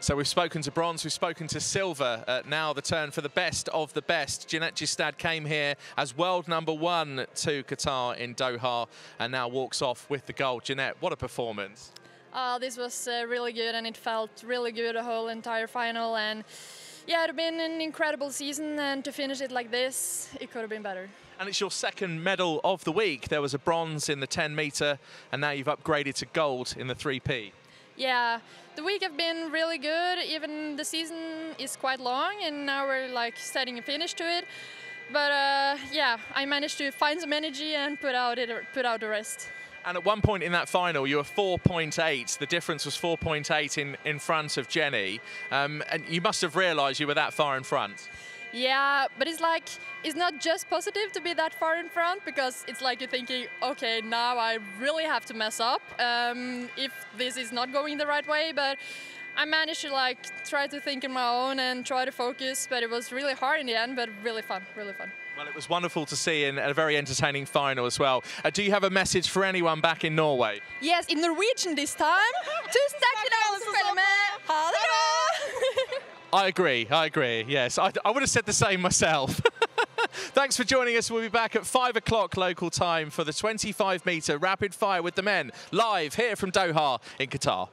So we've spoken to bronze, we've spoken to silver. Uh, now the turn for the best of the best. Jeanette Duestad came here as world number one to Qatar in Doha and now walks off with the gold. Jeanette, what a performance. Uh, this was uh, really good and it felt really good the whole entire final and yeah, it had been an incredible season and to finish it like this, it could have been better. And it's your second medal of the week. There was a bronze in the 10 metre and now you've upgraded to gold in the 3P. Yeah, the week have been really good. Even the season is quite long, and now we're like setting a finish to it. But uh, yeah, I managed to find some energy and put out it, put out the rest. And at one point in that final, you were 4.8. The difference was 4.8 in, in front of Jenny. Um, and you must have realised you were that far in front. Yeah, but it's like it's not just positive to be that far in front because it's like you're thinking, okay, now I really have to mess up um, if this is not going the right way. But I managed to like try to think in my own and try to focus, but it was really hard in the end, but really fun, really fun. Well, it was wonderful to see in a very entertaining final as well. Uh, do you have a message for anyone back in Norway? Yes, in Norwegian this time. Tusen takk I agree, I agree, yes. I, I would have said the same myself. Thanks for joining us. We'll be back at 5 o'clock local time for the 25 metre rapid fire with the men live here from Doha in Qatar.